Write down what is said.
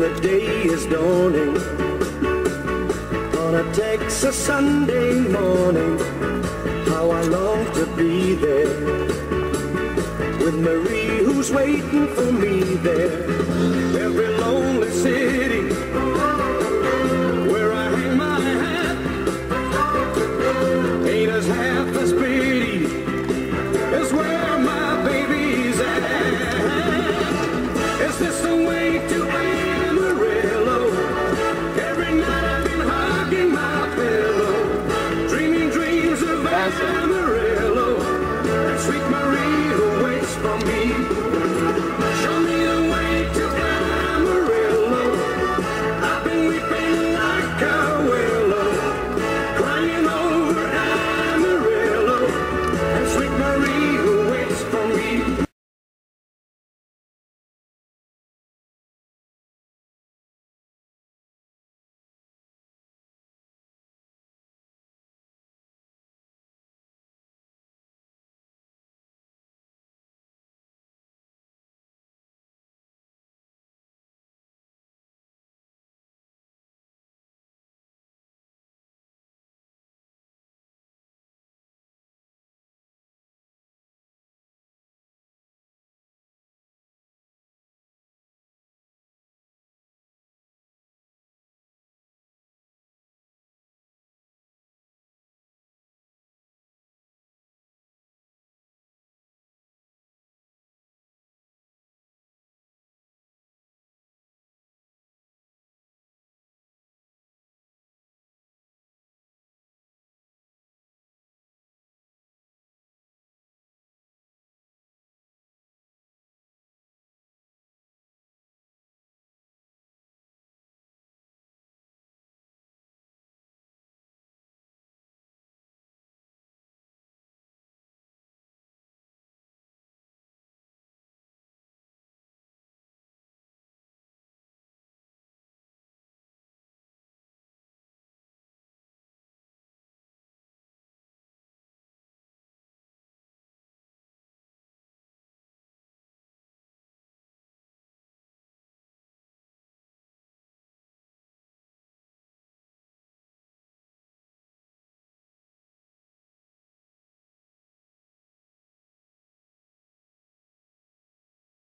the day is dawning on a Texas Sunday morning. How I long to be there with Marie, who's waiting for me there. Dreams